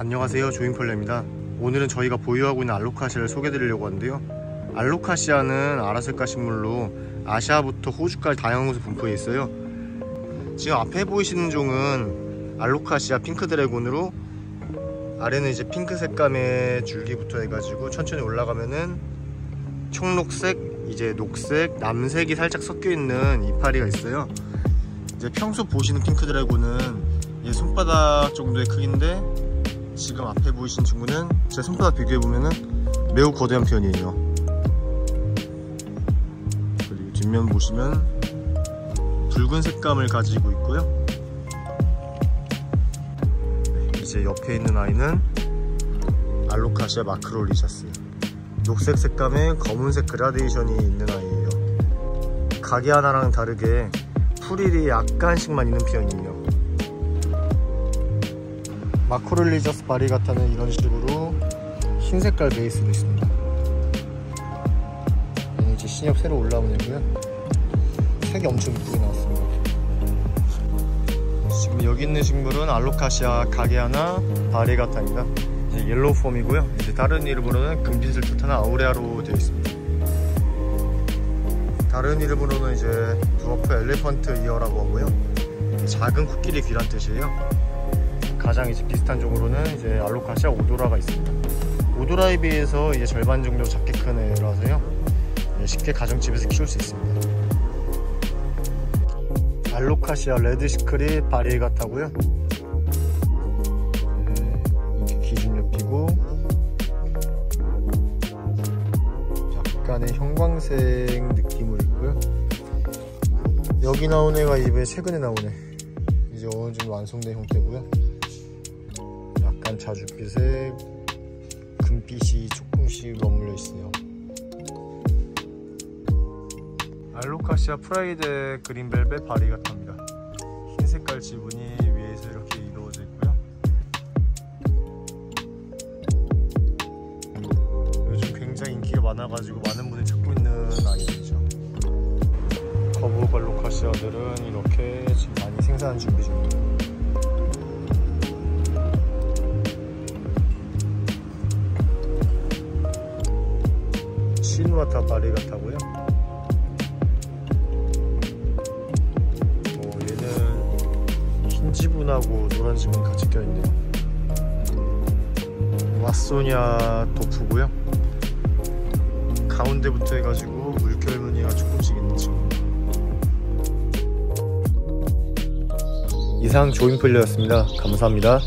안녕하세요. 조인펄레입니다. 오늘은 저희가 보유하고 있는 알로카시아를 소개해 드리려고 하는데요. 알로카시아는 아라셀카 식물로 아시아부터 호주까지 다양한 곳에 분포해 있어요. 지금 앞에 보이시는 종은 알로카시아 핑크 드래곤으로 아래는 이제 핑크 색감의 줄기부터 해가지고 천천히 올라가면은 청록색, 이제 녹색, 남색이 살짝 섞여 있는 이파리가 있어요. 이제 평소 보시는 핑크 드래곤은 손바닥 정도의 크기인데 지금 앞에 보이신 친구는 제 손바닥 비교해 보면은 매우 거대한 편이에요. 그리고 뒷면 보시면 붉은 색감을 가지고 있고요. 이제 옆에 있는 아이는 알로카시아 마크롤리샤스. 녹색 색감에 검은색 그라데이션이 있는 아이예요. gageana랑 다르게 프릴이 약간씩만 있는 편이에요 macrorrhizos variegata는 이런 식으로 흰 색깔 베이스로 있습니다. 이제 신엽 새로 올라온 애고요? 색이 엄청 이쁘게 나왔습니다. 지금 여기 있는 식물은 알로카시아 gageana variegata입니다. yellow form이고요. 이제 다른 이름으로는 금빛을 뜻하는 aurea로 되어 있습니다. 다른 이름으로는 이제 dwarf elephant ear라고 하고요. 작은 코끼리 귀란 뜻이에요 가장 이제 비슷한 종으로는 이제 알로카시아 odora가 있습니다. odora에 비해서 이제 절반 정도 작게 큰 애라서요. 쉽게 가정집에서 키울 수 있습니다. 알로카시아 red secret variegata고요. 네, 이렇게 기존엽이고 약간의 형광색 느낌으로 있고요. 여기 나온 애가 이번에 최근에 애. 이제 어느 정도 완성된 형태고요. 약간 자줏빛에 금빛이 조금씩 머물러 있어요. 알로카시아 프라이드 그린벨벳 바리가타입니다. 흰 색깔 지분이 위에서 이렇게 이루어져 있고요. 요즘 굉장히 인기가 많아가지고 많은 분이 찾고 있는 아이들이죠. 거부 발로카시아들은 이렇게 지금 많이 생산 준비 중입니다 시누아타 바리가타고요? 어, 얘는 흰 지분하고 노란 지분 같이 껴있네요. 왓소냐 도프고요. 가운데부터 해가지고 물결 무늬가 조금씩 있는 친구. 이상 조인플레였습니다. 감사합니다